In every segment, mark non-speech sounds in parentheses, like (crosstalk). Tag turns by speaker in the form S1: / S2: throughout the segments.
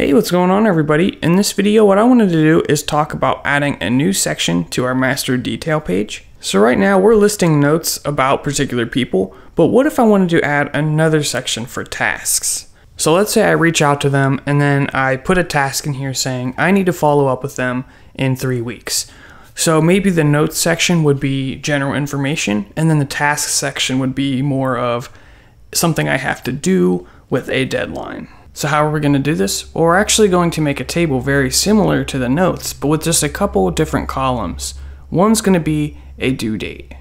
S1: Hey, what's going on everybody? In this video, what I wanted to do is talk about adding a new section to our master detail page. So right now we're listing notes about particular people, but what if I wanted to add another section for tasks? So let's say I reach out to them and then I put a task in here saying I need to follow up with them in three weeks. So maybe the notes section would be general information and then the task section would be more of something I have to do with a deadline. So how are we going to do this? Well, we're actually going to make a table very similar to the notes, but with just a couple different columns. One's going to be a due date.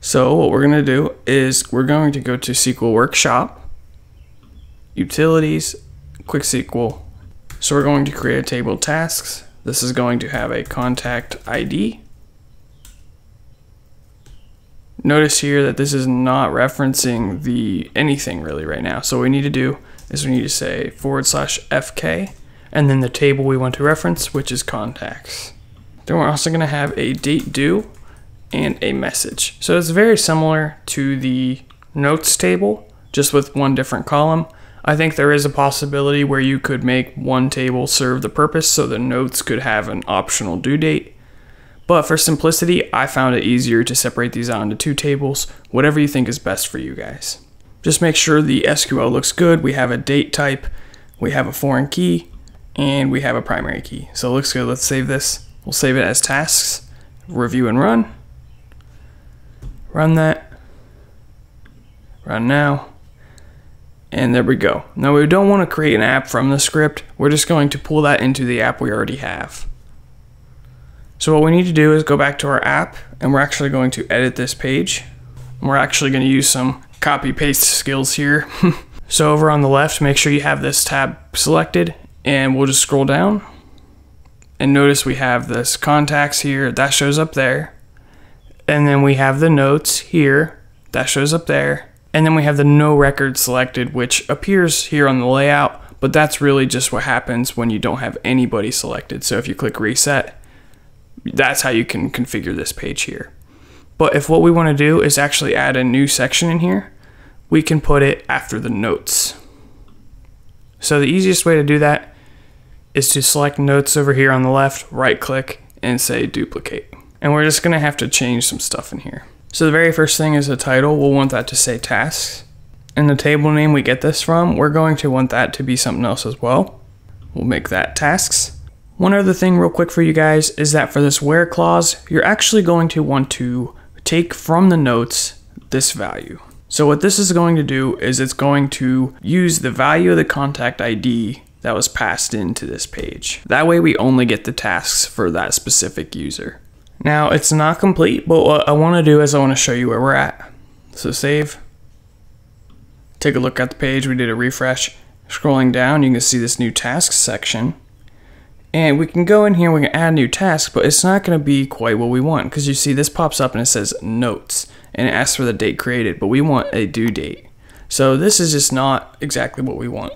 S1: So what we're going to do is we're going to go to SQL Workshop, Utilities, Quick SQL. So we're going to create a table tasks. This is going to have a contact ID. Notice here that this is not referencing the anything really right now. So we need to do is we need to say forward slash FK and then the table we want to reference, which is contacts. Then we're also going to have a date due and a message. So it's very similar to the notes table, just with one different column. I think there is a possibility where you could make one table serve the purpose so the notes could have an optional due date. But for simplicity, I found it easier to separate these out into two tables, whatever you think is best for you guys. Just make sure the SQL looks good. We have a date type, we have a foreign key, and we have a primary key. So it looks good. Let's save this. We'll save it as tasks, review and run. Run that. Run now. And there we go. Now we don't want to create an app from the script. We're just going to pull that into the app we already have. So what we need to do is go back to our app and we're actually going to edit this page. We're actually going to use some copy paste skills here. (laughs) so over on the left, make sure you have this tab selected and we'll just scroll down and notice we have this contacts here that shows up there. And then we have the notes here that shows up there. And then we have the no record selected, which appears here on the layout, but that's really just what happens when you don't have anybody selected. So if you click reset, that's how you can configure this page here. But if what we want to do is actually add a new section in here, we can put it after the notes. So the easiest way to do that is to select notes over here on the left, right click, and say duplicate. And we're just going to have to change some stuff in here. So the very first thing is the title. We'll want that to say tasks. And the table name we get this from, we're going to want that to be something else as well. We'll make that tasks. One other thing real quick for you guys is that for this where clause, you're actually going to want to take from the notes this value. So what this is going to do is it's going to use the value of the contact ID that was passed into this page. That way we only get the tasks for that specific user. Now it's not complete, but what I want to do is I want to show you where we're at. So save, take a look at the page, we did a refresh. Scrolling down, you can see this new tasks section. And we can go in here, we can add a new task, but it's not going to be quite what we want because you see this pops up and it says notes and it asks for the date created, but we want a due date. So this is just not exactly what we want.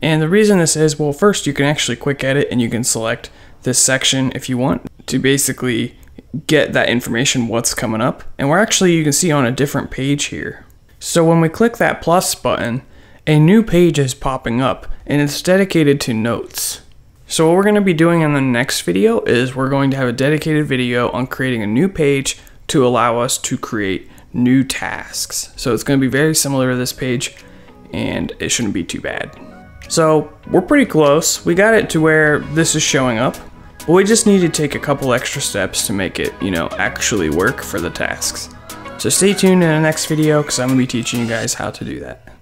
S1: And the reason this is, well, first you can actually quick edit and you can select this section if you want to basically get that information what's coming up. And we're actually, you can see on a different page here. So when we click that plus button, a new page is popping up and it's dedicated to notes. So what we're going to be doing in the next video is we're going to have a dedicated video on creating a new page to allow us to create new tasks. So it's going to be very similar to this page and it shouldn't be too bad. So we're pretty close. We got it to where this is showing up, but we just need to take a couple extra steps to make it, you know, actually work for the tasks. So stay tuned in the next video because I'm going to be teaching you guys how to do that.